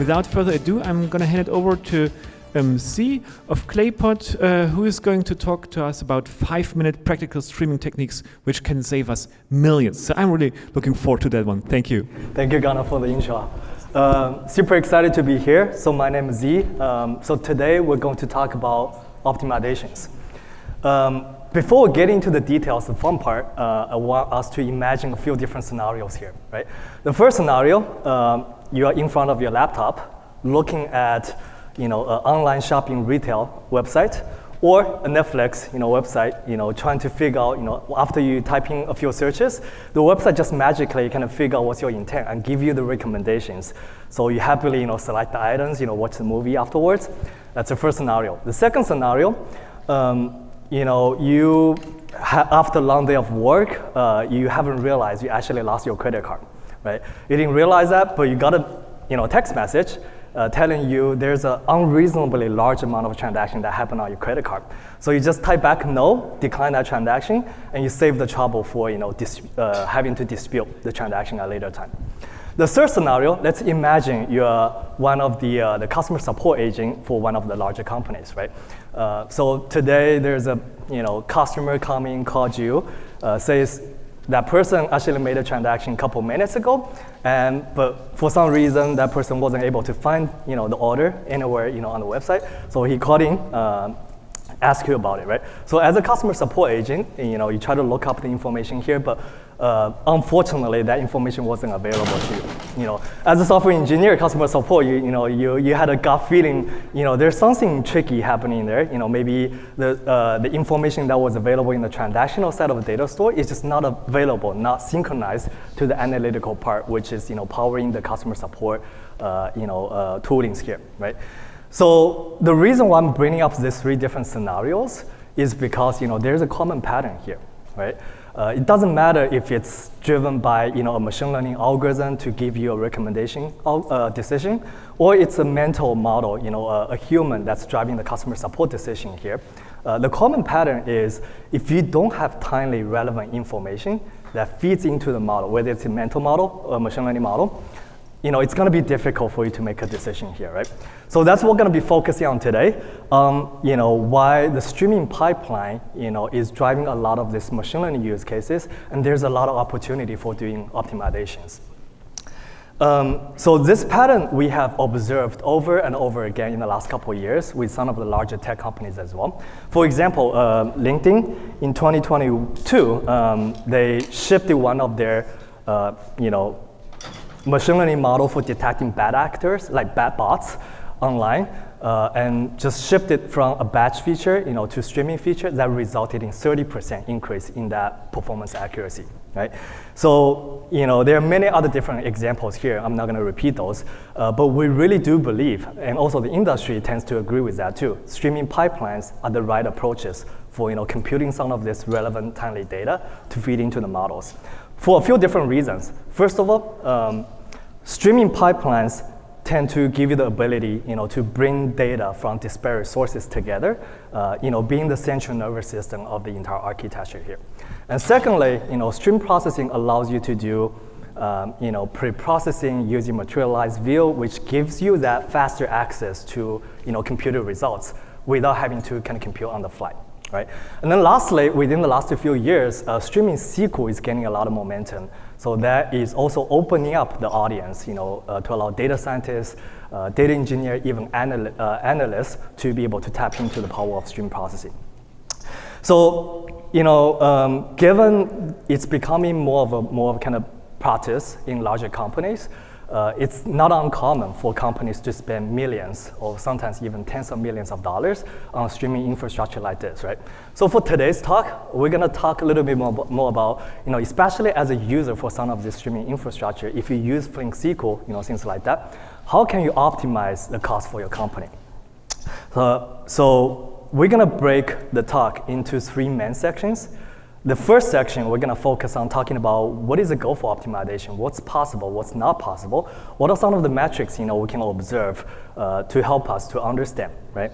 without further ado, I'm going to hand it over to um, Z of Claypot, uh, who is going to talk to us about five minute practical streaming techniques which can save us millions. So I'm really looking forward to that one. Thank you. Thank you, Ghana, for the intro. Uh, super excited to be here. So my name is Z. Um, so today we're going to talk about optimizations. Um, before getting into the details, the fun part, uh, I want us to imagine a few different scenarios here, right? The first scenario, um, you are in front of your laptop, looking at, you know, an online shopping retail website, or a Netflix, you know, website, you know, trying to figure out, you know, after you type in a few searches, the website just magically kind of figure out what's your intent and give you the recommendations. So you happily, you know, select the items, you know, watch the movie afterwards. That's the first scenario. The second scenario, um, you know, you after a long day of work, uh, you haven't realized you actually lost your credit card, right? You didn't realize that, but you got a, you know, text message uh, telling you there's an unreasonably large amount of transaction that happened on your credit card. So you just type back no, decline that transaction, and you save the trouble for you know, uh, having to dispute the transaction at a later time. The third scenario, let's imagine you're one of the, uh, the customer support agent for one of the larger companies, right? Uh, so today there's a you know, customer coming, called you, uh, says that person actually made a transaction a couple minutes ago, and but for some reason that person wasn't able to find you know the order anywhere you know on the website. So he called in, uh, asked you about it, right? So as a customer support agent, you know you try to look up the information here, but uh, unfortunately, that information wasn't available to you. You know, as a software engineer, customer support, you, you know, you, you had a gut feeling, you know, there's something tricky happening there. You know, maybe the, uh, the information that was available in the transactional side of the data store is just not available, not synchronized to the analytical part, which is, you know, powering the customer support, uh, you know, uh, toolings here, right? So the reason why I'm bringing up these three different scenarios is because, you know, there's a common pattern here, right? Uh, it doesn't matter if it's driven by you know, a machine learning algorithm to give you a recommendation uh, decision, or it's a mental model, you know, a, a, human that's driving the customer support decision here. Uh, the common pattern is if you don't have timely relevant information that feeds into the model, whether it's a mental model or a machine learning model, you know, it's going to be difficult for you to make a decision here, right? So that's what we're going to be focusing on today. Um, you know, why the streaming pipeline, you know, is driving a lot of these machine learning use cases, and there's a lot of opportunity for doing optimizations. Um, so this pattern we have observed over and over again in the last couple of years with some of the larger tech companies as well. For example, uh, LinkedIn in 2022, um, they shifted one of their, uh, you know, machine learning model for detecting bad actors, like bad bots online, uh, and just shifted from a batch feature you know, to streaming feature that resulted in 30% increase in that performance accuracy. Right? So you know, there are many other different examples here. I'm not going to repeat those, uh, but we really do believe, and also the industry tends to agree with that too. Streaming pipelines are the right approaches for you know, computing some of this relevant timely data to feed into the models for a few different reasons. First of all, um, streaming pipelines tend to give you the ability you know, to bring data from disparate sources together, uh, you know, being the central nervous system of the entire architecture here. And secondly, you know, stream processing allows you to do um, you know, pre-processing using materialized view, which gives you that faster access to you know, computer results without having to kind of compute on the fly right? And then lastly, within the last few years, uh, streaming SQL is gaining a lot of momentum. So that is also opening up the audience, you know, uh, to allow data scientists, uh, data engineer, even anal uh, analysts to be able to tap into the power of stream processing. So, you know, um, given it's becoming more of a more of kind of practice in larger companies, uh, it's not uncommon for companies to spend millions or sometimes even tens of millions of dollars on streaming infrastructure like this, right? So for today's talk, we're gonna talk a little bit more, more about, you know, especially as a user for some of this streaming infrastructure, if you use Flink SQL, you know, things like that, how can you optimize the cost for your company? Uh, so we're gonna break the talk into three main sections. The first section, we're going to focus on talking about what is the goal for optimization, what's possible, what's not possible, what are some of the metrics you know, we can observe uh, to help us to understand, right?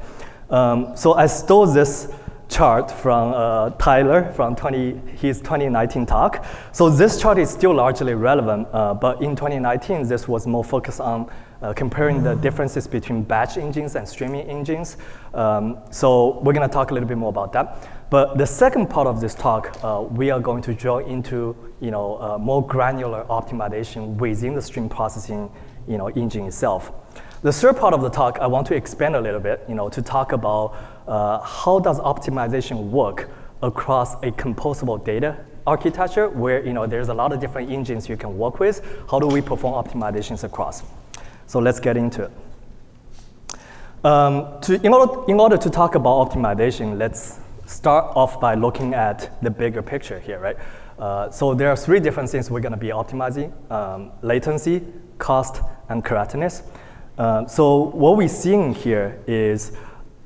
Um, so I stole this chart from uh, Tyler from 20, his 2019 talk. So this chart is still largely relevant, uh, but in 2019, this was more focused on uh, comparing the differences between batch engines and streaming engines. Um, so we're going to talk a little bit more about that. But the second part of this talk, uh, we are going to drill into you know, uh, more granular optimization within the stream processing you know, engine itself. The third part of the talk, I want to expand a little bit you know, to talk about uh, how does optimization work across a composable data architecture where you know, there's a lot of different engines you can work with. How do we perform optimizations across? So let's get into it. Um, to, in, order, in order to talk about optimization, let's start off by looking at the bigger picture here, right? Uh, so there are three different things we're going to be optimizing, um, latency, cost, and correctness. Uh, so what we're seeing here is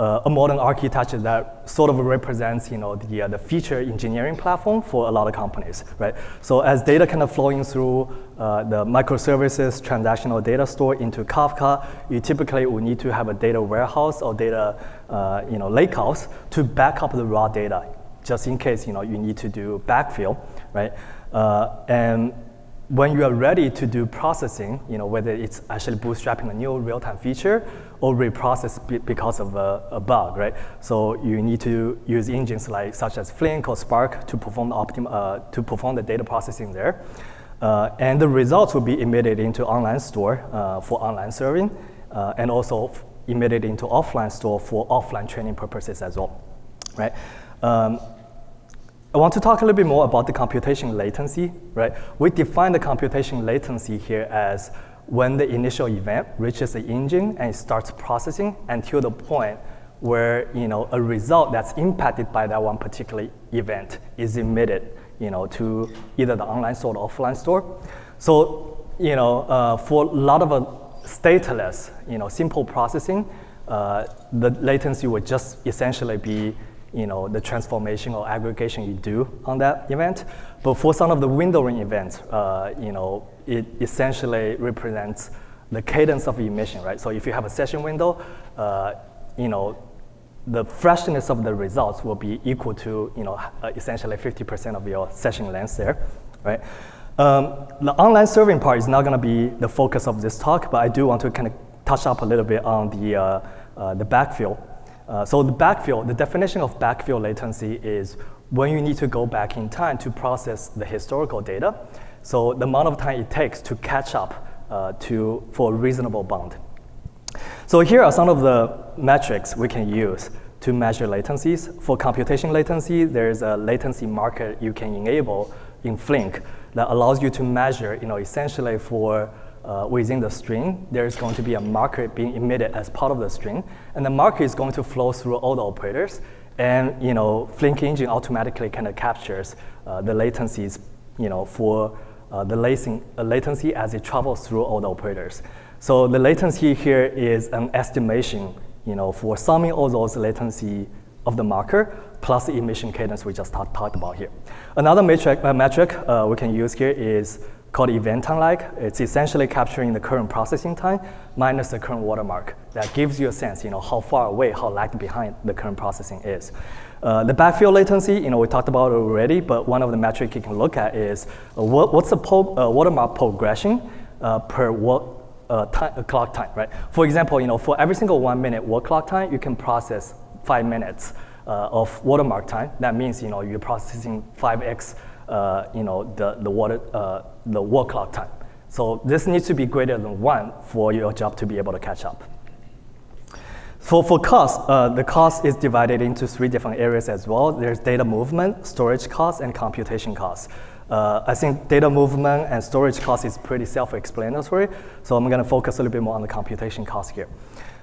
uh, a modern architecture that sort of represents, you know, the, uh, the feature engineering platform for a lot of companies, right? So as data kind of flowing through uh, the microservices transactional data store into Kafka, you typically will need to have a data warehouse or data, uh, you know, lakehouse to back up the raw data, just in case, you know, you need to do backfill, right? Uh, and when you are ready to do processing, you know, whether it's actually bootstrapping a new real-time feature or reprocess because of a, a, bug, right? So you need to use engines like such as Flink or Spark to perform the, optim uh, to perform the data processing there. Uh, and the results will be emitted into online store uh, for online serving uh, and also emitted into offline store for offline training purposes as well, right? Um, I want to talk a little bit more about the computation latency, right? We define the computation latency here as when the initial event reaches the engine and it starts processing until the point where you know, a result that's impacted by that one particular event is emitted you know, to either the online store or offline store. So you know, uh, for a lot of uh, stateless, you know, simple processing, uh, the latency would just essentially be you know, the transformation or aggregation you do on that event. But for some of the windowing events, uh, you know, it essentially represents the cadence of emission, right? So if you have a session window, uh, you know, the freshness of the results will be equal to, you know, uh, essentially 50% of your session length there, right? Um, the online serving part is not going to be the focus of this talk, but I do want to kind of touch up a little bit on the, uh, uh, the backfill uh, so the backfill, the definition of backfill latency is when you need to go back in time to process the historical data. So the amount of time it takes to catch up uh, to, for a reasonable bound. So here are some of the metrics we can use to measure latencies. For computation latency, there's a latency marker you can enable in Flink that allows you to measure, you know, essentially for uh, within the string, there is going to be a marker being emitted as part of the string, and the marker is going to flow through all the operators, and you know, Flink engine automatically kind of captures uh, the latencies, you know, for uh, the latency, uh, latency as it travels through all the operators. So the latency here is an estimation, you know, for summing all those latency of the marker plus the emission cadence we just talked about here. Another metric, uh, metric uh, we can use here is called event time lag. It's essentially capturing the current processing time minus the current watermark. That gives you a sense, you know, how far away, how lagged behind the current processing is. Uh, the backfill latency, you know, we talked about it already, but one of the metrics you can look at is uh, what, what's the po uh, watermark progression uh, per work uh, time, uh, clock time, right? For example, you know, for every single one minute work clock time, you can process five minutes of watermark time. That means, you know, you're processing 5x uh, you know, the, the, water, uh, the work clock time. So this needs to be greater than one for your job to be able to catch up. So for cost, uh, the cost is divided into three different areas as well. There's data movement, storage cost, and computation cost. Uh, I think data movement and storage cost is pretty self-explanatory, so I'm going to focus a little bit more on the computation cost here.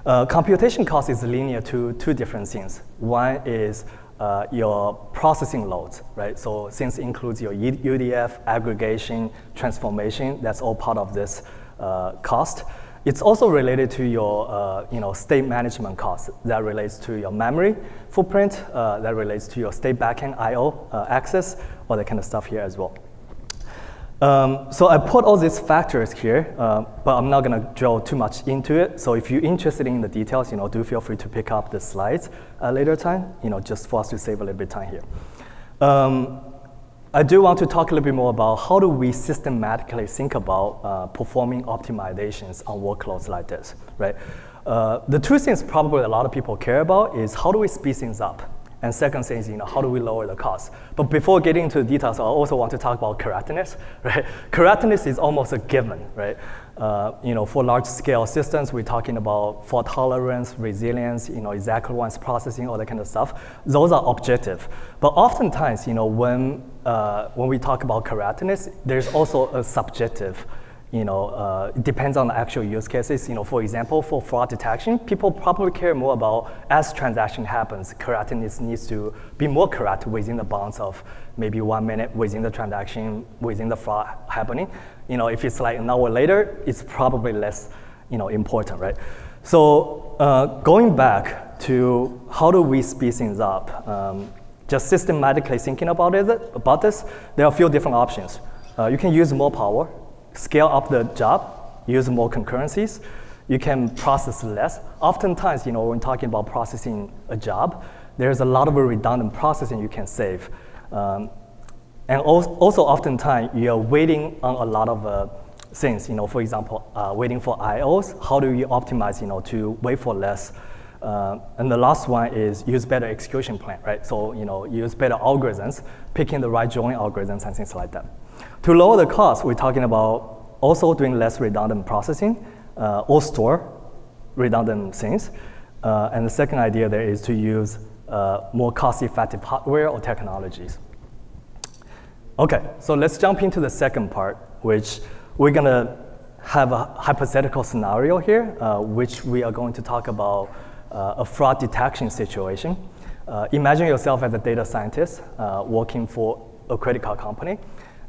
Uh, computation cost is linear to two different things. One is uh, your processing loads, right? So since includes your UDF, aggregation, transformation, that's all part of this uh, cost. It's also related to your uh, you know, state management cost that relates to your memory footprint, uh, that relates to your state backend I.O. Uh, access, all that kind of stuff here as well. Um, so I put all these factors here, uh, but I'm not going to drill too much into it. So if you're interested in the details, you know, do feel free to pick up the slides uh, later time, you know, just for us to save a little bit of time here. Um, I do want to talk a little bit more about how do we systematically think about uh, performing optimizations on workloads like this, right? Uh, the two things probably a lot of people care about is how do we speed things up? And second thing is, you know, how do we lower the cost? But before getting into the details, I also want to talk about correctness, right? Correctness is almost a given, right? Uh, you know, for large scale systems, we're talking about fault tolerance, resilience, you know, exact once processing, all that kind of stuff. Those are objective. But oftentimes, you know, when, uh, when we talk about correctness, there's also a subjective you know, uh, it depends on the actual use cases. You know, for example, for fraud detection, people probably care more about as transaction happens, correctness needs to be more correct within the bounds of maybe one minute within the transaction, within the fraud happening. You know, if it's like an hour later, it's probably less, you know, important, right? So uh, going back to how do we speed things up? Um, just systematically thinking about it, about this, there are a few different options. Uh, you can use more power scale up the job, use more concurrencies, you can process less. Oftentimes, you know, when talking about processing a job, there's a lot of redundant processing you can save. Um, and also, oftentimes, you're waiting on a lot of uh, things. You know, for example, uh, waiting for IOs. How do you optimize, you know, to wait for less? Uh, and the last one is use better execution plan, right? So, you know, use better algorithms, picking the right join algorithms and things like that. To lower the cost, we're talking about also doing less redundant processing uh, or store redundant things. Uh, and the second idea there is to use uh, more cost-effective hardware or technologies. Okay, so let's jump into the second part, which we're gonna have a hypothetical scenario here, uh, which we are going to talk about uh, a fraud detection situation. Uh, imagine yourself as a data scientist working for a credit card company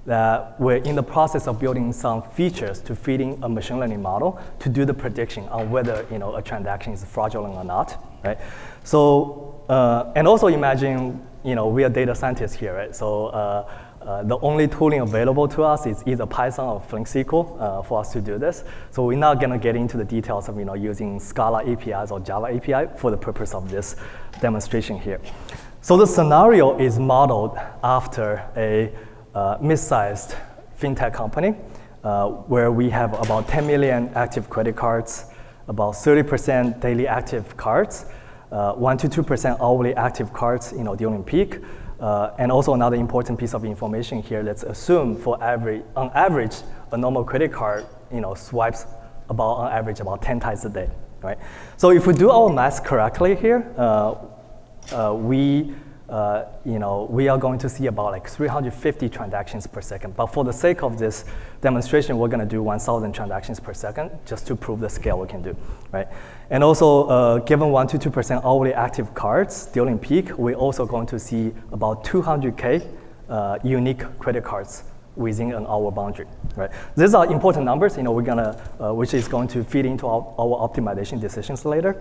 that we're in the process of building some features to feeding a machine learning model to do the prediction on whether you know a transaction is fraudulent or not, right? So uh, and also imagine you know we are data scientists here, right? So uh, uh, the only tooling available to us is either Python or Flink SQL uh, for us to do this. So we're not going to get into the details of you know using Scala APIs or Java API for the purpose of this demonstration here. So the scenario is modeled after a mid-sized fintech company uh, where we have about 10 million active credit cards, about 30% daily active cards, uh, 1 to 2% hourly active cards you know, during peak. Uh, and also another important piece of information here, let's assume for every, on average, a normal credit card you know, swipes about on average about 10 times a day, right? So if we do our math correctly here, uh, uh, we uh, you know, we are going to see about like 350 transactions per second. But for the sake of this demonstration, we're going to do 1,000 transactions per second just to prove the scale we can do, right? And also, uh, given 1 to 2% hourly active cards during peak, we're also going to see about 200K uh, unique credit cards within an hour boundary, right? These are important numbers, you know, we're gonna, uh, which is going to feed into our, our optimization decisions later.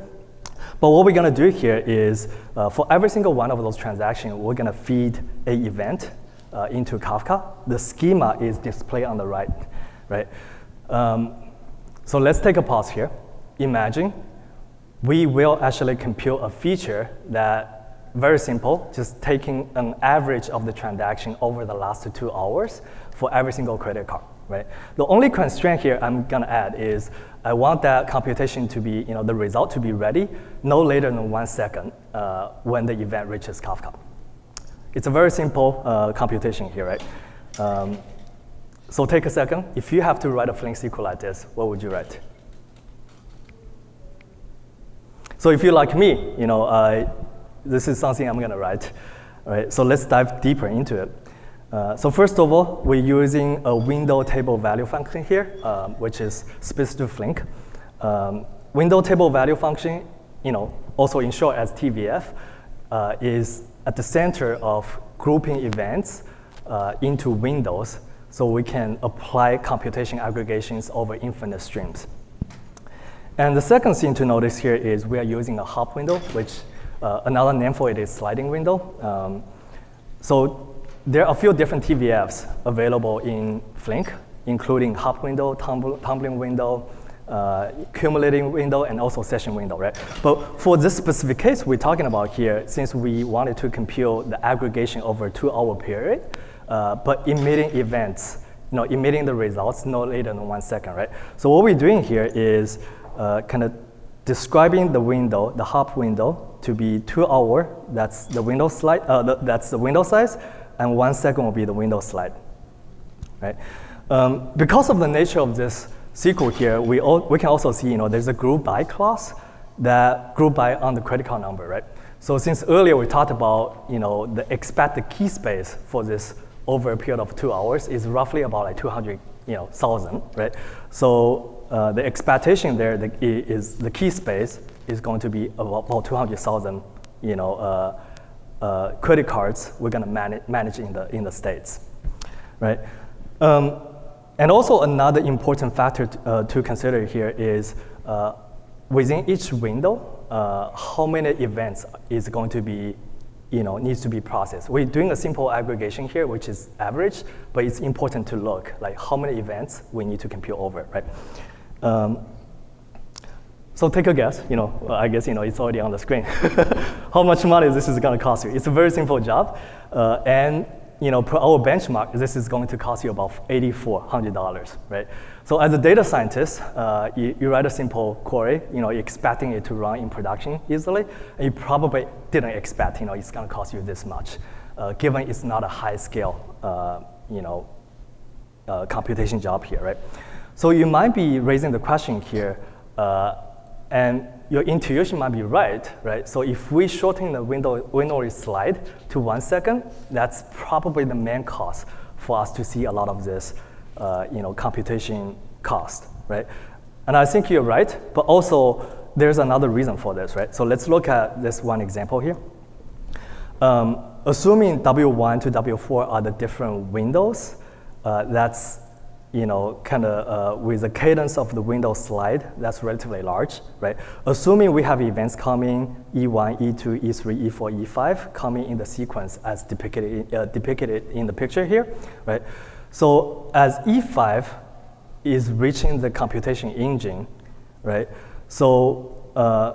But what we're going to do here is uh, for every single one of those transactions, we're going to feed a event uh, into Kafka. The schema is displayed on the right, right? Um, so let's take a pause here. Imagine we will actually compute a feature that very simple, just taking an average of the transaction over the last two hours for every single credit card, right? The only constraint here I'm gonna add is I want that computation to be, you know, the result to be ready no later than one second uh, when the event reaches Kafka. It's a very simple uh, computation here, right? Um, so take a second. If you have to write a Flink SQL like this, what would you write? So if you're like me, you know, uh, this is something I'm gonna write. All right, so let's dive deeper into it. Uh, so first of all, we're using a window table value function here, um, which is specific to Flink. Um, window table value function, you know, also in short as TVF, uh, is at the center of grouping events uh, into windows so we can apply computation aggregations over infinite streams. And the second thing to notice here is we are using a hop window, which uh, another name for it is sliding window. Um, so there are a few different TVFs available in Flink, including hop window, tumbling window, uh, cumulating window, and also session window, right? But for this specific case we're talking about here, since we wanted to compute the aggregation over a two-hour period, uh, but emitting events, you know, emitting the results no later than one second, right? So what we're doing here is uh, kind of describing the window, the hop window, to be two hour. That's the window slide. Uh, the, that's the window size, and one second will be the window slide, right? Um, because of the nature of this SQL here, we, all, we can also see, you know, there's a group by clause that group by on the credit card number, right? So since earlier we talked about, you know, the expected key space for this over a period of two hours is roughly about like 200, you know, thousand, right? So uh, the expectation there the, is the key space is going to be about, about 200,000, you know, uh, uh, credit cards we're going to manage, manage in the in the states, right? Um, and also another important factor uh, to consider here is uh, within each window, uh, how many events is going to be, you know, needs to be processed. We're doing a simple aggregation here, which is average, but it's important to look like how many events we need to compute over, right? Um, so take a guess, you know, I guess, you know, it's already on the screen. how much money is this is gonna cost you? It's a very simple job, uh, and you know, per our benchmark, this is going to cost you about $8,400, right? So as a data scientist, uh, you, you, write a simple query, you know, expecting it to run in production easily, and you probably didn't expect, you know, it's going to cost you this much, uh, given it's not a high scale, uh, you know, uh, computation job here, right? So you might be raising the question here, uh, and your intuition might be right, right? So if we shorten the window, window slide to one second, that's probably the main cause for us to see a lot of this, uh, you know, computation cost, right? And I think you're right, but also there's another reason for this, right? So let's look at this one example here. Um, assuming W1 to W4 are the different windows, uh, that's you know, kind of uh, with the cadence of the window slide, that's relatively large, right? Assuming we have events coming E1, E2, E3, E4, E5 coming in the sequence as depicted, uh, depicted in the picture here, right? So as E5 is reaching the computation engine, right? So uh,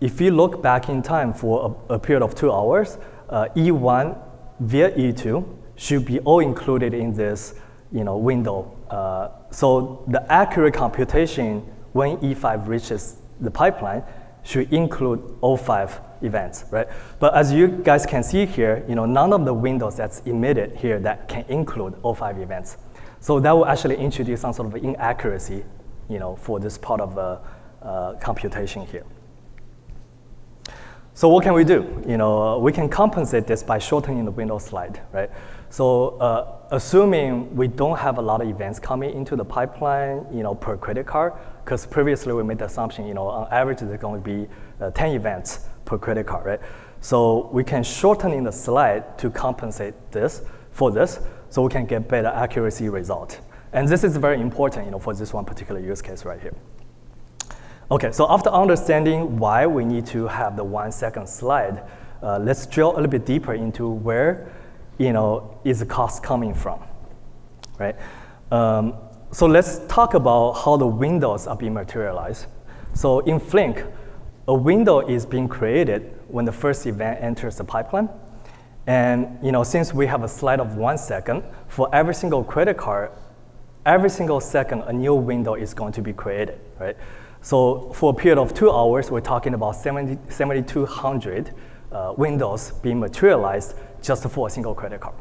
if you look back in time for a, a period of two hours, uh, E1 via E2 should be all included in this you know, window. Uh, so the accurate computation when E5 reaches the pipeline should include all five events, right? But as you guys can see here, you know, none of the windows that's emitted here that can include all five events. So that will actually introduce some sort of inaccuracy, you know, for this part of the uh, computation here. So what can we do? You know, uh, we can compensate this by shortening the window slide, right? So uh, assuming we don't have a lot of events coming into the pipeline, you know, per credit card, because previously we made the assumption, you know, on average there's going to be uh, 10 events per credit card, right? So we can shorten in the slide to compensate this for this, so we can get better accuracy result. And this is very important, you know, for this one particular use case right here. Okay, so after understanding why we need to have the one second slide, uh, let's drill a little bit deeper into where you know, is the cost coming from, right? Um, so let's talk about how the windows are being materialized. So in Flink, a window is being created when the first event enters the pipeline. And you know, since we have a slide of one second, for every single credit card, every single second a new window is going to be created, right? So for a period of two hours, we're talking about 70, 7,200 uh, windows being materialized just for a single credit card,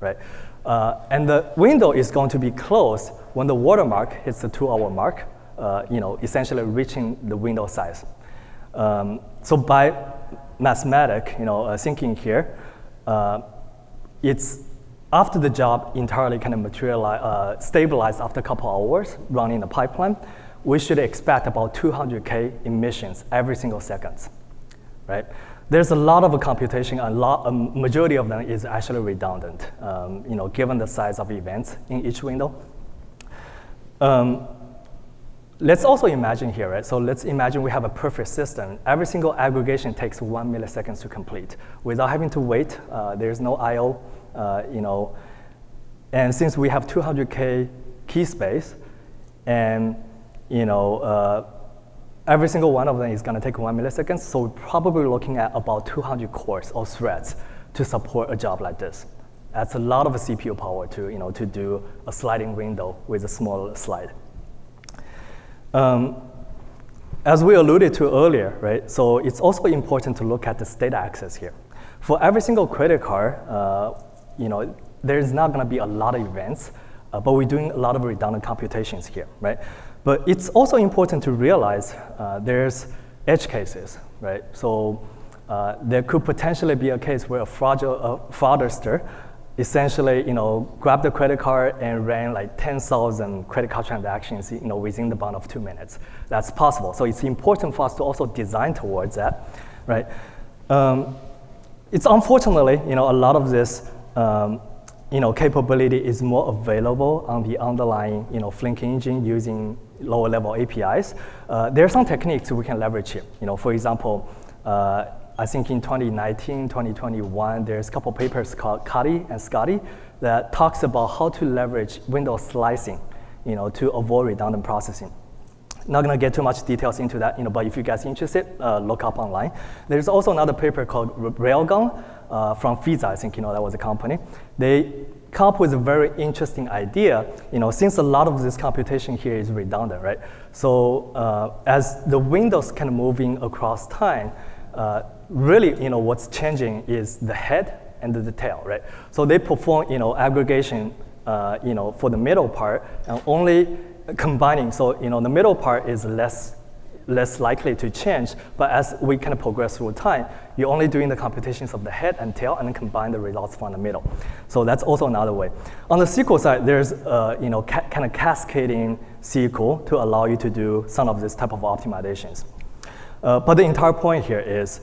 right? Uh, and the window is going to be closed when the watermark hits the two-hour mark, uh, you know, essentially reaching the window size. Um, so by mathematic, you know, uh, thinking here, uh, it's after the job entirely kind of materialize, uh, stabilized after a couple hours running the pipeline, we should expect about 200K emissions every single second, right? There's a lot of computation, a lot, a majority of them is actually redundant, um, you know, given the size of events in each window. Um, let's also imagine here, right? So let's imagine we have a perfect system. Every single aggregation takes one millisecond to complete without having to wait. Uh, there's no I/O, uh, you know. And since we have 200k key space, and you know, uh, every single one of them is going to take one millisecond. So we're probably looking at about 200 cores or threads to support a job like this. That's a lot of CPU power to, you know, to do a sliding window with a small slide. Um, as we alluded to earlier, right, so it's also important to look at the state access here. For every single credit card, uh, you know, there's not going to be a lot of events, uh, but we're doing a lot of redundant computations here, right? But it's also important to realize uh, there's edge cases, right? So uh, there could potentially be a case where a, fraudul- a fraudster essentially, you know, grabbed the credit card and ran like 10,000 credit card transactions, you know, within the bound of two minutes. That's possible. So it's important for us to also design towards that, right? Um, it's unfortunately, you know, a lot of this, um, you know, capability is more available on the underlying, you know, Flink engine using lower level APIs. Uh, there are some techniques we can leverage here. You know, for example, uh, I think in 2019, 2021, there's a couple papers called Cutty and Scotty that talks about how to leverage window slicing, you know, to avoid redundant processing. Not gonna get too much details into that, you know, but if you guys interested, uh, look up online. There's also another paper called Railgun uh, from Visa, I think, you know, that was a company. They come up with a very interesting idea, you know, since a lot of this computation here is redundant, right? So uh, as the windows kind of moving across time, uh, really, you know, what's changing is the head and the tail, right? So they perform, you know, aggregation, uh, you know, for the middle part, and only combining. So, you know, the middle part is less less likely to change. But as we kind of progress through time, you're only doing the computations of the head and tail and then combine the results from the middle. So that's also another way. On the SQL side, there's uh, you know, kind of cascading SQL to allow you to do some of this type of optimizations. Uh, but the entire point here is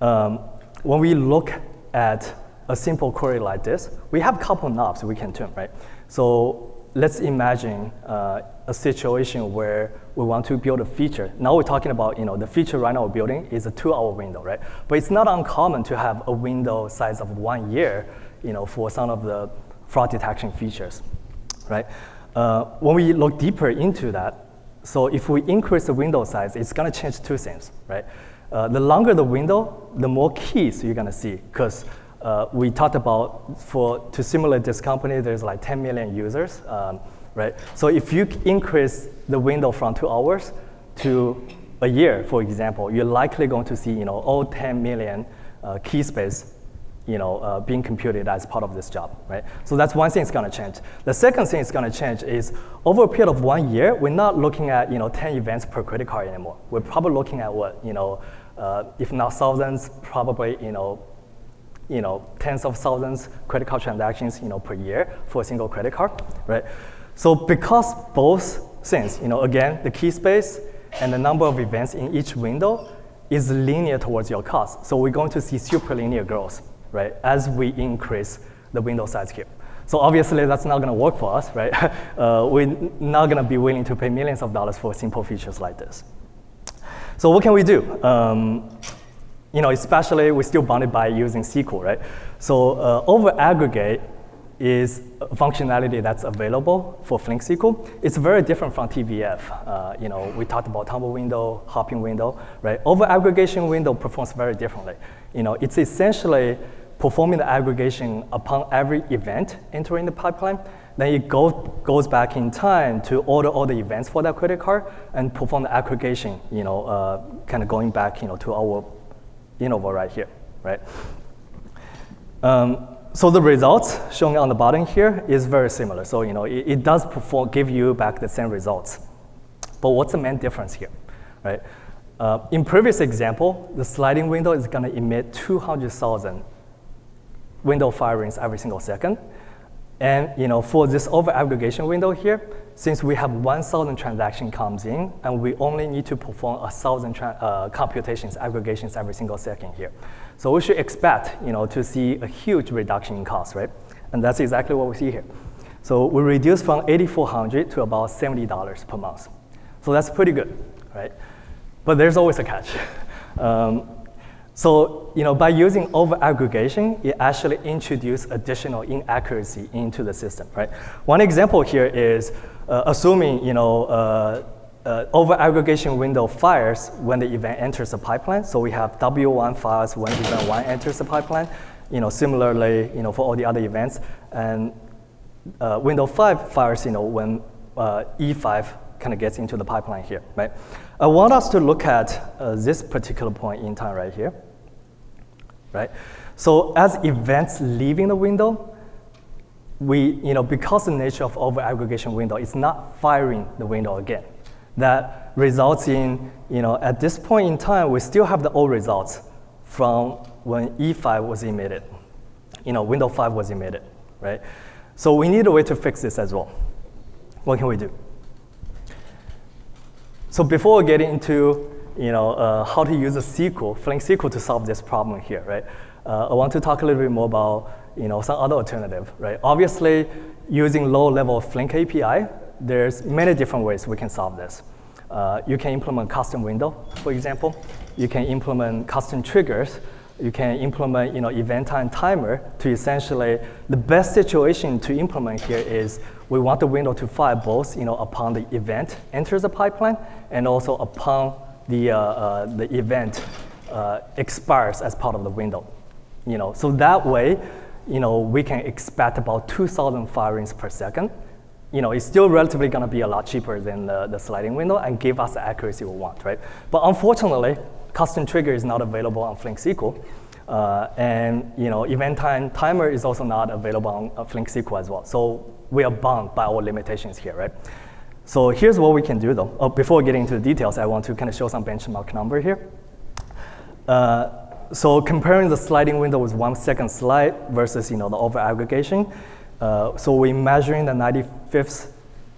um, when we look at a simple query like this, we have a couple knobs we can turn, right? So let's imagine uh, a situation where we want to build a feature. Now we're talking about, you know, the feature right now we're building is a two-hour window, right? But it's not uncommon to have a window size of one year, you know, for some of the fraud detection features, right? Uh, when we look deeper into that, so if we increase the window size, it's gonna change two things, right? Uh, the longer the window, the more keys you're gonna see, because uh, we talked about for to simulate this company, there's like 10 million users, um, right? So if you increase the window from two hours to a year, for example, you're likely going to see, you know, all 10 million uh, key space, you know, uh, being computed as part of this job, right? So that's one thing that's going to change. The second thing that's going to change is over a period of one year, we're not looking at, you know, 10 events per credit card anymore. We're probably looking at what, you know, uh, if not thousands, probably you know, you know, tens of thousands credit card transactions you know, per year for a single credit card, right? So because both things, you know, again, the key space and the number of events in each window is linear towards your cost. So we're going to see super linear growth, right, as we increase the window size here. So obviously that's not gonna work for us, right? Uh, we're not gonna be willing to pay millions of dollars for simple features like this. So what can we do? Um, you know, especially we're still bounded by using SQL, right? So uh, over aggregate is functionality that's available for Flink SQL. It's very different from TVF. Uh, you know, we talked about tumble window, hopping window, right? Over aggregation window performs very differently. You know, it's essentially performing the aggregation upon every event entering the pipeline, then it goes, goes back in time to order all the events for that credit card and perform the aggregation, you know, uh, kind of going back, you know, to our interval right here, right? Um, so the results shown on the bottom here is very similar. So, you know, it, it does perform, give you back the same results. But what's the main difference here, right? Uh, in previous example, the sliding window is gonna emit 200,000 window firings every single second. And you know, for this over aggregation window here, since we have 1,000 transaction comes in, and we only need to perform 1,000 uh, computations, aggregations every single second here. So we should expect you know, to see a huge reduction in cost, right? And that's exactly what we see here. So we reduce from 8,400 to about $70 per month. So that's pretty good, right? But there's always a catch. Um, so, you know, by using over-aggregation, it actually introduces additional inaccuracy into the system, right? One example here is uh, assuming, you know, uh, uh, over-aggregation window fires when the event enters the pipeline. So we have W1 fires when event 1 enters the pipeline. you know, similarly, you know, for all the other events. And uh, Windows 5 fires, you know, when uh, E5 kind of gets into the pipeline here, right? I want us to look at uh, this particular point in time right here, right? So as events leaving the window, we, you know, because the nature of over aggregation window, it's not firing the window again. That results in, you know, at this point in time, we still have the old results from when E5 was emitted. You know, window 5 was emitted, right? So we need a way to fix this as well. What can we do? So before getting into you know, uh, how to use a SQL, Flink SQL to solve this problem here, right? Uh, I want to talk a little bit more about you know, some other alternative, right? Obviously, using low-level Flink API, there's many different ways we can solve this. Uh, you can implement custom window, for example. You can implement custom triggers. You can implement you know, event time timer to essentially, the best situation to implement here is we want the window to fire both you know, upon the event enters the pipeline and also upon the, uh, uh, the event uh, expires as part of the window. You know, so that way, you know, we can expect about 2,000 firings per second. You know, it's still relatively going to be a lot cheaper than the, the sliding window and give us the accuracy we want, right? But unfortunately, custom trigger is not available on Flink SQL. Uh, and you know, event time timer is also not available on uh, Flink SQL as well. So we are bound by our limitations here, right? So here's what we can do though. Oh, before getting into the details, I want to kind of show some benchmark number here. Uh, so comparing the sliding window with one second slide versus you know, the over aggregation. Uh, so we're measuring the 95th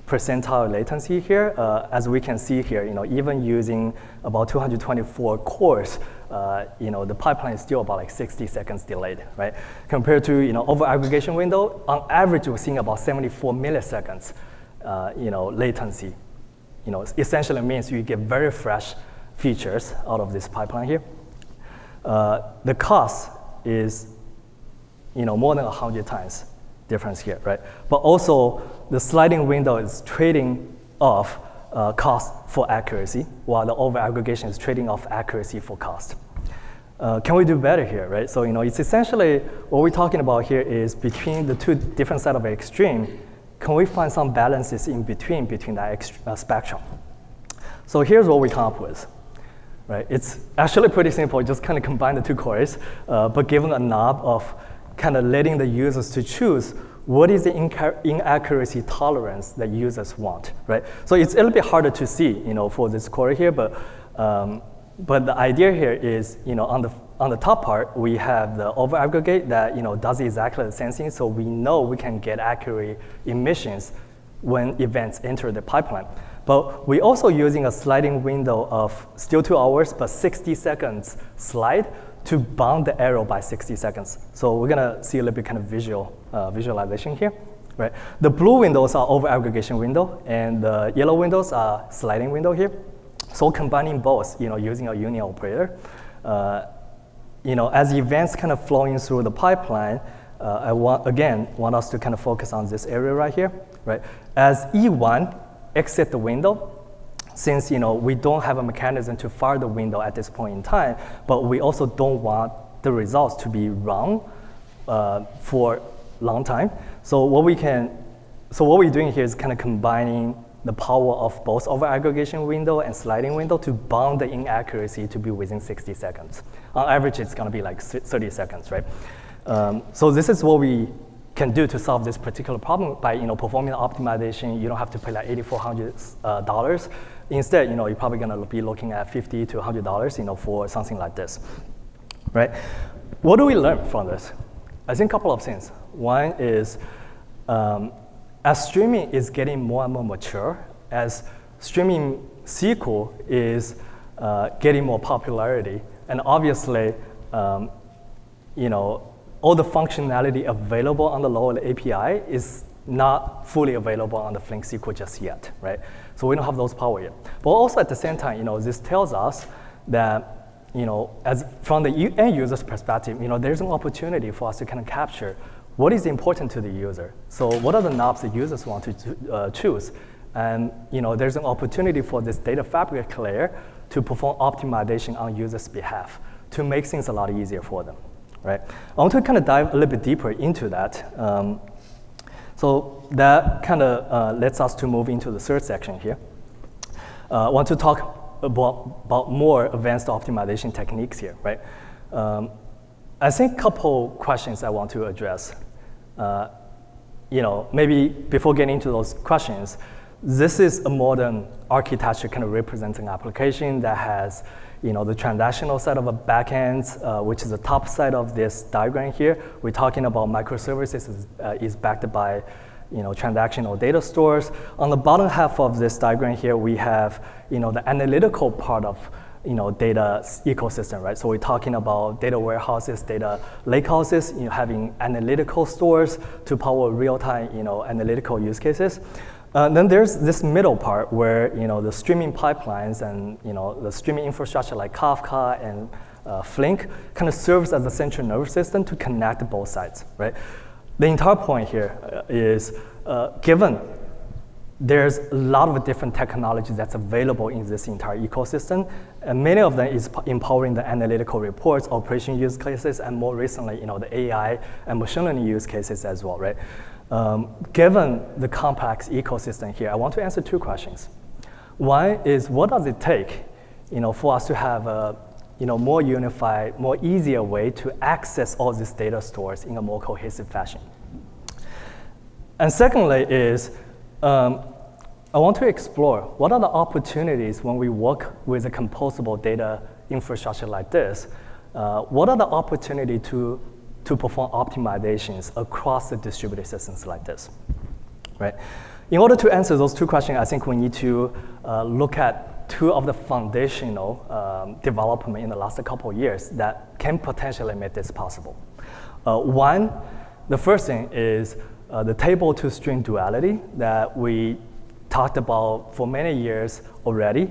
percentile latency here. Uh, as we can see here, you know, even using about 224 cores, uh, you know, the pipeline is still about like 60 seconds delayed, right? Compared to, you know, over aggregation window, on average, we're seeing about 74 milliseconds, uh, you know, latency. You know, essentially means you get very fresh features out of this pipeline here. Uh, the cost is, you know, more than 100 times difference here, right? But also, the sliding window is trading off uh, cost for accuracy, while the over aggregation is trading off accuracy for cost. Uh, can we do better here, right? So, you know, it's essentially what we're talking about here is between the two different set of extreme, can we find some balances in between, between that uh, spectrum? So here's what we come up with, right? It's actually pretty simple, just kind of combine the two cores, uh, but given a knob of kind of letting the users to choose what is the inaccuracy tolerance that users want, right? So it's a little bit harder to see, you know, for this core here, but, um, but the idea here is, you know, on the, on the top part, we have the over aggregate that, you know, does exactly the same thing, so we know we can get accurate emissions when events enter the pipeline. But we're also using a sliding window of still two hours, but 60 seconds slide to bound the arrow by 60 seconds. So we're gonna see a little bit kind of visual uh, visualization here. Right. The blue windows are over aggregation window, and the yellow windows are sliding window here. So combining both, you know, using a union operator, uh, you know, as events kind of flowing through the pipeline, uh, I want again want us to kind of focus on this area right here, right? As E1 exit the window, since you know, we don't have a mechanism to fire the window at this point in time, but we also don't want the results to be wrong uh, for long time. So what we can, so what we're doing here is kind of combining the power of both over aggregation window and sliding window to bound the inaccuracy to be within 60 seconds. On average, it's going to be like 30 seconds, right? Um, so this is what we can do to solve this particular problem by you know, performing the optimization. You don't have to pay like $8,400. Uh, Instead, you know, you're probably gonna be looking at 50 to $100 you know, for something like this, right? What do we learn from this? I think a couple of things. One is um, as streaming is getting more and more mature, as streaming SQL is uh, getting more popularity, and obviously, um, you know, all the functionality available on the lower API is not fully available on the Flink SQL just yet, right? So we don't have those power yet. But also at the same time, you know, this tells us that, you know, as from the end user's perspective, you know, there's an opportunity for us to kind of capture what is important to the user. So what are the knobs the users want to uh, choose? And, you know, there's an opportunity for this data fabric layer to perform optimization on users' behalf to make things a lot easier for them, right? I want to kind of dive a little bit deeper into that. Um, so that kind of uh, lets us to move into the third section here. Uh, I want to talk about, about more advanced optimization techniques here, right? Um, I think a couple questions I want to address. Uh, you know, maybe before getting into those questions, this is a modern architecture kind of representing application that has you know, the transactional side of a backend, uh, which is the top side of this diagram here. We're talking about microservices is, uh, is backed by you know, transactional data stores. On the bottom half of this diagram here, we have you know, the analytical part of you know, data ecosystem, right? So we're talking about data warehouses, data lakehouses, you know, having analytical stores to power real-time, you know, analytical use cases. Uh, then there's this middle part where you know the streaming pipelines and you know the streaming infrastructure like Kafka and uh, Flink kind of serves as a central nervous system to connect both sides, right? The entire point here is uh, uh, given there's a lot of different technologies that's available in this entire ecosystem, and many of them is empowering the analytical reports, operation use cases, and more recently, you know, the AI and machine learning use cases as well, right? Um, given the complex ecosystem here, I want to answer two questions. One is what does it take you know, for us to have a you know, more unified, more easier way to access all these data stores in a more cohesive fashion? And secondly is, um, I want to explore what are the opportunities when we work with a composable data infrastructure like this? Uh, what are the opportunity to to perform optimizations across the distributed systems like this, right? In order to answer those two questions, I think we need to uh, look at two of the foundational um, development in the last couple of years that can potentially make this possible. Uh, one, the first thing is uh, the table to stream duality that we talked about for many years already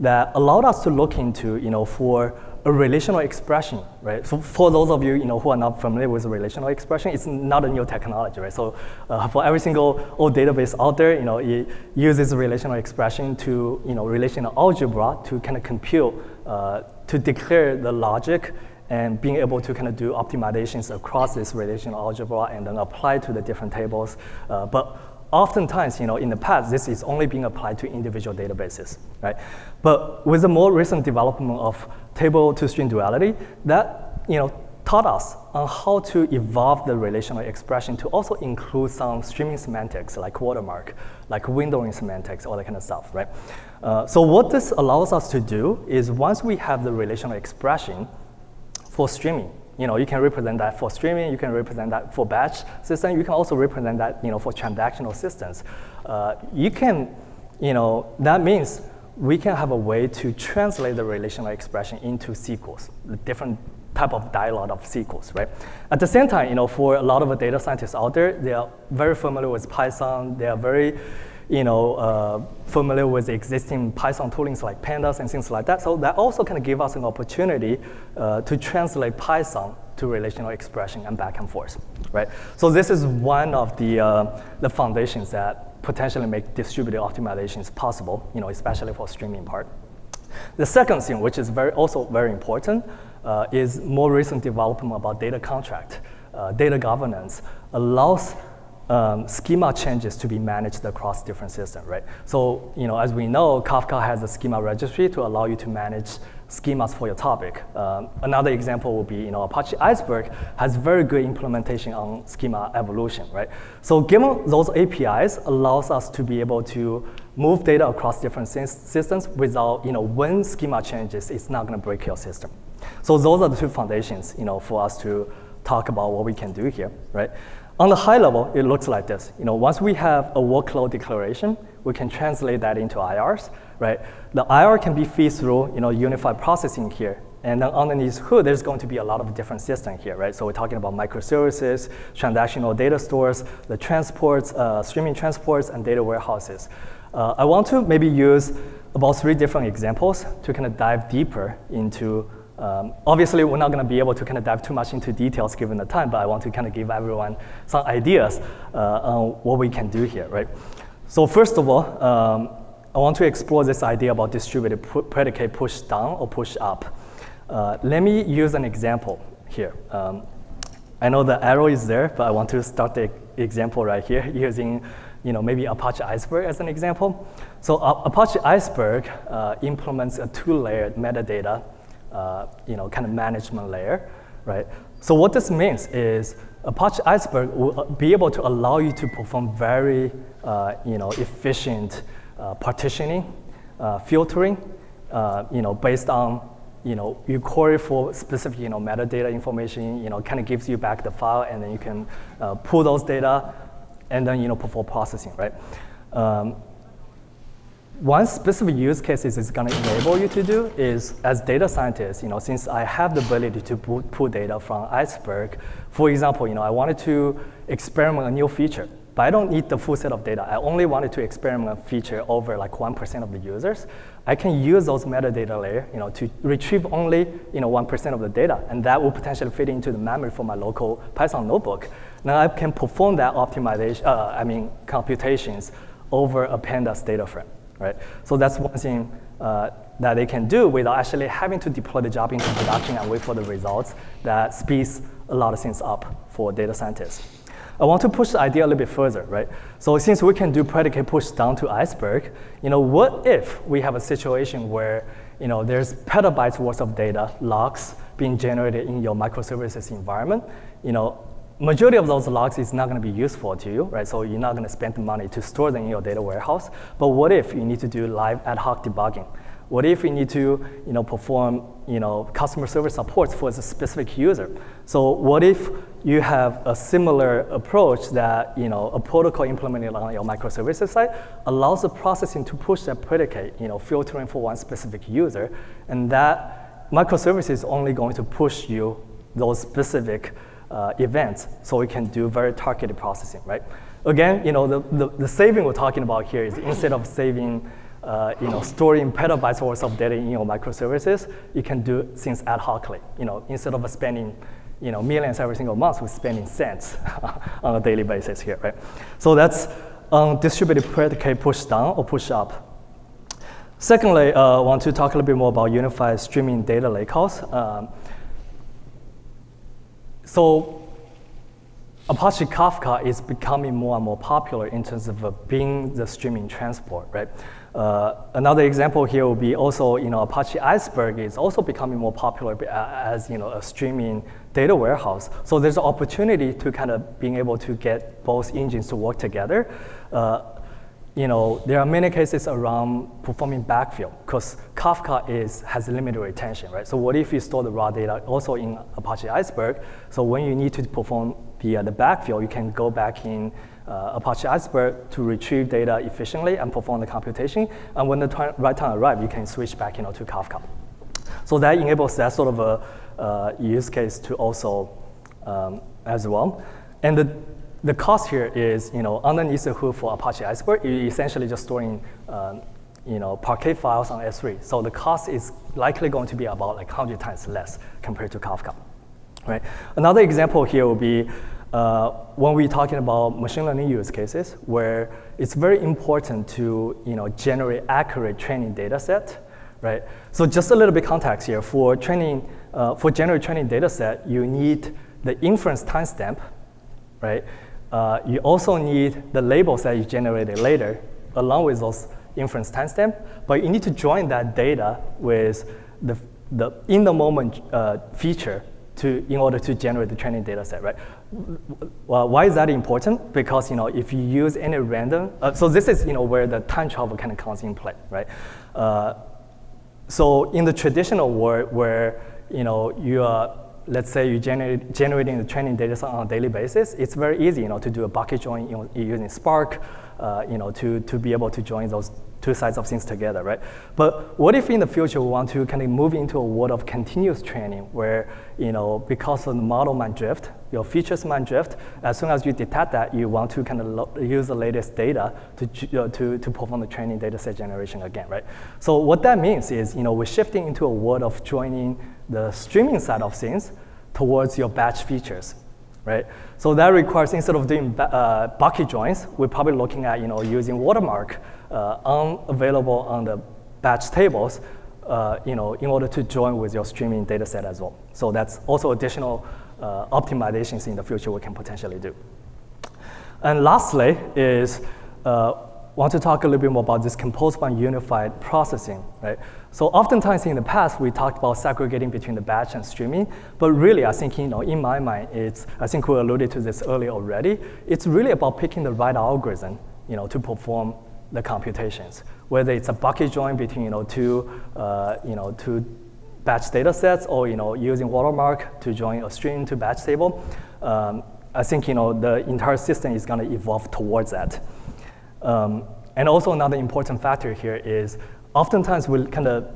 that allowed us to look into, you know, for a relational expression, right? So for those of you, you know, who are not familiar with relational expression, it's not a new technology, right? So uh, for every single old database out there, you know, it uses relational expression to, you know, relational algebra to kind of compute, uh, to declare the logic and being able to kind of do optimizations across this relational algebra and then apply to the different tables. Uh, but oftentimes, you know, in the past, this is only being applied to individual databases, right? But with the more recent development of table to stream duality, that, you know, taught us on how to evolve the relational expression to also include some streaming semantics like watermark, like windowing semantics, all that kind of stuff, right? Uh, so what this allows us to do is once we have the relational expression for streaming, you know, you can represent that for streaming, you can represent that for batch system, you can also represent that, you know, for transactional systems. Uh, you can, you know, that means we can have a way to translate the relational expression into SQLs, the different type of dialogue of SQLs, right? At the same time, you know, for a lot of the data scientists out there, they are very familiar with Python, they are very, you know, uh, familiar with existing Python toolings like pandas and things like that. So that also kind of give us an opportunity uh, to translate Python to relational expression and back and forth, right? So this is one of the, uh, the foundations that potentially make distributed optimizations possible, you know, especially for streaming part. The second thing, which is very, also very important, uh, is more recent development about data contract. Uh, data governance allows um, schema changes to be managed across different systems, right? So, you know, as we know, Kafka has a schema registry to allow you to manage schemas for your topic. Um, another example would be, you know, Apache Iceberg has very good implementation on schema evolution, right? So given those APIs allows us to be able to move data across different systems without, you know, when schema changes, it's not gonna break your system. So those are the two foundations, you know, for us to talk about what we can do here, right? On the high level, it looks like this. You know, once we have a workload declaration, we can translate that into IRs, right? The IR can be fed through, you know, unified processing here. And then underneath hood, there's going to be a lot of different systems here, right? So we're talking about microservices, transactional data stores, the transports, uh, streaming transports, and data warehouses. Uh, I want to maybe use about three different examples to kind of dive deeper into um, obviously, we're not going to be able to kind of dive too much into details given the time, but I want to kind of give everyone some ideas uh, on what we can do here, right? So first of all, um, I want to explore this idea about distributed predicate push down or push up. Uh, let me use an example here. Um, I know the arrow is there, but I want to start the example right here using you know, maybe Apache Iceberg as an example. So uh, Apache Iceberg uh, implements a two-layered metadata, you know, kind of management layer, right? So what this means is Apache Iceberg will uh, be able to allow you to perform very, uh, you know, efficient uh, partitioning, filtering, you know, based on you know, you query for specific, you know, metadata information, you know, kind of gives you back the file, and then you can uh, pull those data, and then, you know, perform processing, right? Um, one specific use case is going to enable you to do is, as data scientists, you know, since I have the ability to pull, data from Iceberg, for example, you know, I wanted to experiment a new feature, but I don't need the full set of data. I only wanted to experiment a feature over like 1% of the users. I can use those metadata layer, you know, to retrieve only, you know, 1% of the data, and that will potentially fit into the memory for my local Python notebook. Now I can perform that optimization, uh, I mean, computations over a pandas data frame right? So that's one thing uh, that they can do without actually having to deploy the job into production and wait for the results. That speeds a lot of things up for data scientists. I want to push the idea a little bit further, right? So since we can do predicate push down to iceberg, you know, what if we have a situation where you know, there's petabytes worth of data, logs, being generated in your microservices environment. You know, majority of those logs is not going to be useful to you, right? So you're not going to spend the money to store them in your data warehouse. But what if you need to do live ad hoc debugging? What if you need to, you know, perform, you know, customer service support for a specific user? So what if you have a similar approach that, you know, a protocol implemented on your microservices side allows the processing to push that predicate, you know, filtering for one specific user, and that microservice is only going to push you those specific uh, events so we can do very targeted processing, right? Again, you know, the, the, the saving we're talking about here is instead of saving uh, you know, storing petabytes worth of data in your microservices, you can do things ad hocly. You know, instead of spending you know, millions every single month, we're spending cents on a daily basis here, right? So that's um, distributed predicate push down or push up. Secondly, uh, I want to talk a little bit more about unified streaming data lakehouse. Um, so Apache Kafka is becoming more and more popular in terms of uh, being the streaming transport, right? Uh, another example here will be also, you know, Apache Iceberg is also becoming more popular as, you know, a streaming data warehouse. So there's an opportunity to kind of being able to get both engines to work together. Uh, you know, there are many cases around performing backfill because Kafka is, has limited retention, right? So what if you store the raw data also in Apache Iceberg? So when you need to perform the, uh, the backfill, you can go back in uh, Apache Iceberg to retrieve data efficiently and perform the computation. And when the right time arrives, you can switch back you know, to Kafka. So that enables that sort of a uh, use case to also um, as well. And the, the cost here is, you know, underneath the hood for Apache Iceberg, you're essentially just storing, um, you know, Parquet files on S3. So the cost is likely going to be about like 100 times less compared to Kafka, right? Another example here will be uh, when we're talking about machine learning use cases, where it's very important to, you know, generate accurate training data set, right? So just a little bit context here. For training, uh, for generate training data set, you need the inference timestamp, right? Uh, you also need the labels that you generated later along with those inference timestamp, but you need to join that data with the, the in the moment uh, feature to, in order to generate the training data set, right? Well, why is that important? Because you know, if you use any random, uh, so this is you know, where the time travel kind of comes in play, right? Uh, so in the traditional world where you know, you are let's say you're generate, generating the training data set on a daily basis, it's very easy, you know, to do a bucket join you know, using Spark, uh, you know, to, to be able to join those two sides of things together, right? But what if in the future we want to kind of move into a world of continuous training where, you know, because of the model might drift, your features might drift, as soon as you detect that, you want to kind of use the latest data to, uh, to, to perform the training data set generation again, right? So what that means is, you know, we're shifting into a world of joining the streaming side of things towards your batch features, right? So that requires, instead of doing uh, bucket joins, we're probably looking at you know, using watermark uh, unavailable on the batch tables uh, you know, in order to join with your streaming data set as well. So that's also additional uh, optimizations in the future we can potentially do. And lastly is uh, want to talk a little bit more about this composed by unified processing, right? So oftentimes in the past, we talked about segregating between the batch and streaming, but really I think, you know, in my mind, it's, I think we alluded to this earlier already, it's really about picking the right algorithm, you know, to perform the computations. Whether it's a bucket join between, you know, two, uh, you know, two batch data sets or, you know, using watermark to join a stream to batch table, um, I think, you know, the entire system is gonna evolve towards that. Um, and also another important factor here is oftentimes we kind of,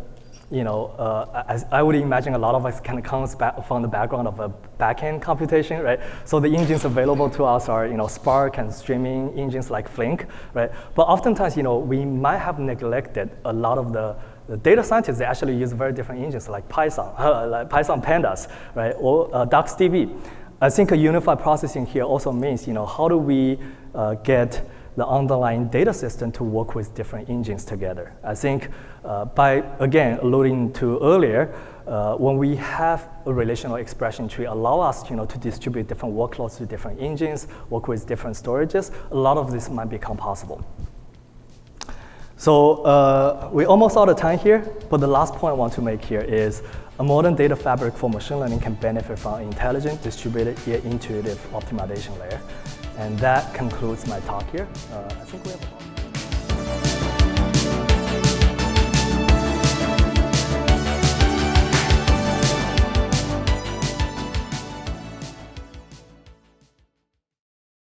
you know, uh, I, would imagine a lot of us kind of comes back from the background of a backend computation, right? So the engines available to us are, you know, Spark and streaming engines like Flink, right? But oftentimes, you know, we might have neglected a lot of the the data scientists they actually use very different engines like Python, uh, like Python Pandas, right, or uh, DuckDB. I think a unified processing here also means, you know, how do we uh, get the underlying data system to work with different engines together. I think uh, by, again, alluding to earlier, uh, when we have a relational expression tree allow us you know, to distribute different workloads to different engines, work with different storages, a lot of this might become possible. So uh, we're almost out of time here, but the last point I want to make here is a modern data fabric for machine learning can benefit from an intelligent, distributed, yet intuitive optimization layer. And that concludes my talk here. Uh, I think we have